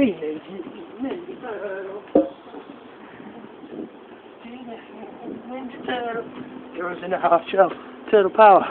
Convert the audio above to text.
Teenage Ninja in a half shell. Turtle power.